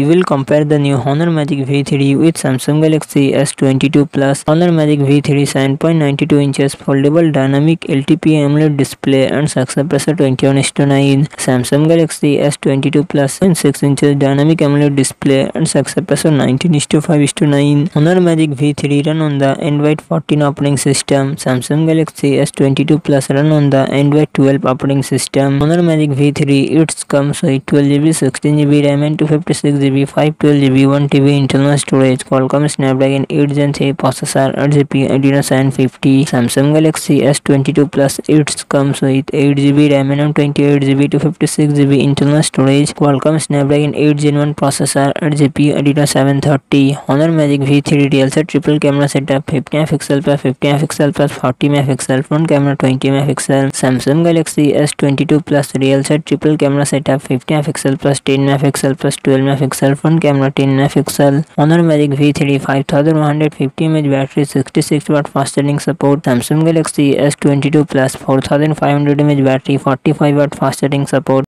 We will compare the new Honor Magic V3 with Samsung Galaxy S22 Plus. Honor Magic V3 7.92 inches foldable dynamic LTP AMOLED display and success pressure 21 9. Samsung Galaxy S22 Plus 6 inches dynamic AMOLED display and success pressure 19 5 9. Honor Magic V3 run on the Android 14 operating system. Samsung Galaxy S22 Plus run on the Android 12 operating system. Honor Magic V3 it comes with 12GB, 16GB RAM and 256GB, 512GB, 1TB internal storage. Qualcomm Snapdragon 8 Gen 3 processor, 8GB Adreno 750. Samsung Galaxy S22 Plus it comes with 8GB RAM and 28GB, 256GB internal storage. Qualcomm Snapdragon 8 Gen 1 processor, 8GB Adreno 730. Honor Magic V3 real set triple camera setup 50 MP plus 50 MP plus 40 MP front camera 20 MP Samsung Galaxy S22 Plus real set triple camera setup 50 MP plus 10 MP plus 12 pixel front camera ten mega pixel Honor Magic V three five thousand one hundred fifty M H battery sixty six watt fast charging support Samsung Galaxy S twenty two plus four thousand five hundred M H battery forty five watt fast charging support